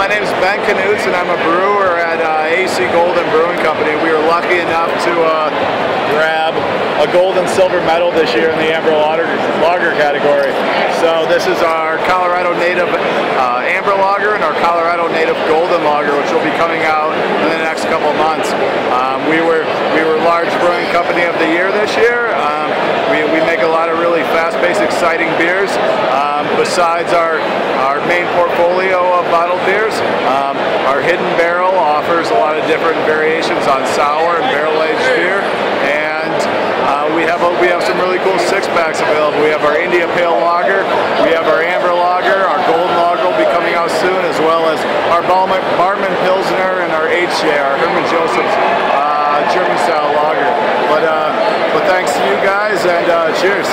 my name is Ben Knutz, and I'm a brewer at uh, AC Golden Brewing Company. We were lucky enough to uh, grab a gold and silver medal this year in the Amber Lager, lager category. So this is our Colorado Native uh, Amber Lager and our Colorado Native Golden Lager, which will be coming out in the next couple months. Um, we were we were large brewing company of the year this year. Um, we, we make a lot of really fast-paced, exciting beers. Um, besides our our main portfolio bottled beers. Um, our Hidden Barrel offers a lot of different variations on sour and barrel-aged beer. And uh, we have a, we have some really cool six packs available. We have our India Pale Lager, we have our Amber Lager, our Golden Lager will be coming out soon, as well as our Barman Pilsner and our HJ, our Herman Joseph's uh, German style lager. But uh, but thanks to you guys and uh, cheers.